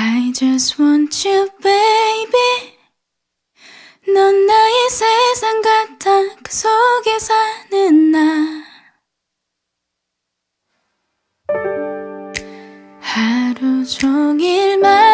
I just want you, baby. 넌 나의 세상 같아, 그 속에 사는 나. 하루 종일 말